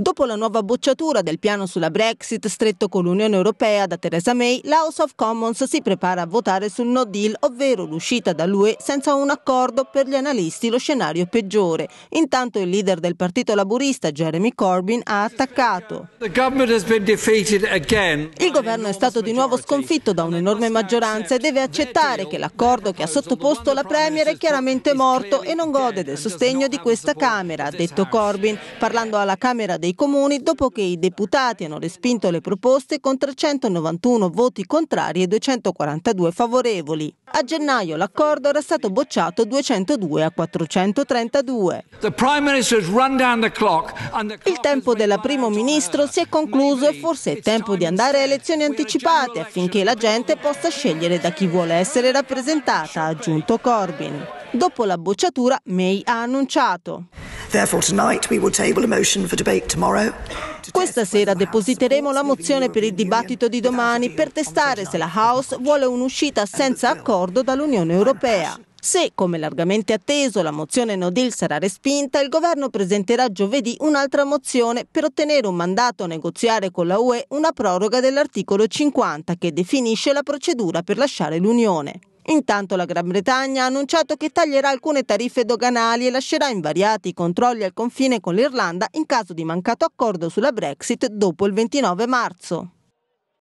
Dopo la nuova bocciatura del piano sulla Brexit stretto con l'Unione Europea da Theresa May, la House of Commons si prepara a votare sul no deal, ovvero l'uscita dall'UE senza un accordo per gli analisti lo scenario peggiore. Intanto il leader del Partito Laburista, Jeremy Corbyn, ha attaccato. Il governo è stato di nuovo sconfitto da un'enorme maggioranza e deve accettare che l'accordo che ha sottoposto la Premier è chiaramente morto e non gode del sostegno di questa Camera, ha detto Corbyn, parlando alla Camera dei dei comuni dopo che i deputati hanno respinto le proposte con 391 voti contrari e 242 favorevoli. A gennaio l'accordo era stato bocciato 202 a 432. Il tempo della primo ministro si è concluso e forse è tempo di andare a elezioni anticipate affinché la gente possa scegliere da chi vuole essere rappresentata, ha aggiunto Corbyn. Dopo la bocciatura, May ha annunciato. Questa sera depositeremo la mozione per il dibattito di domani per testare se la House vuole un'uscita senza accordo dall'Unione Europea. Se, come largamente atteso, la mozione no deal sarà respinta, il governo presenterà giovedì un'altra mozione per ottenere un mandato a negoziare con la UE una proroga dell'articolo 50 che definisce la procedura per lasciare l'Unione. Intanto la Gran Bretagna ha annunciato che taglierà alcune tariffe doganali e lascerà invariati i controlli al confine con l'Irlanda in caso di mancato accordo sulla Brexit dopo il 29 marzo.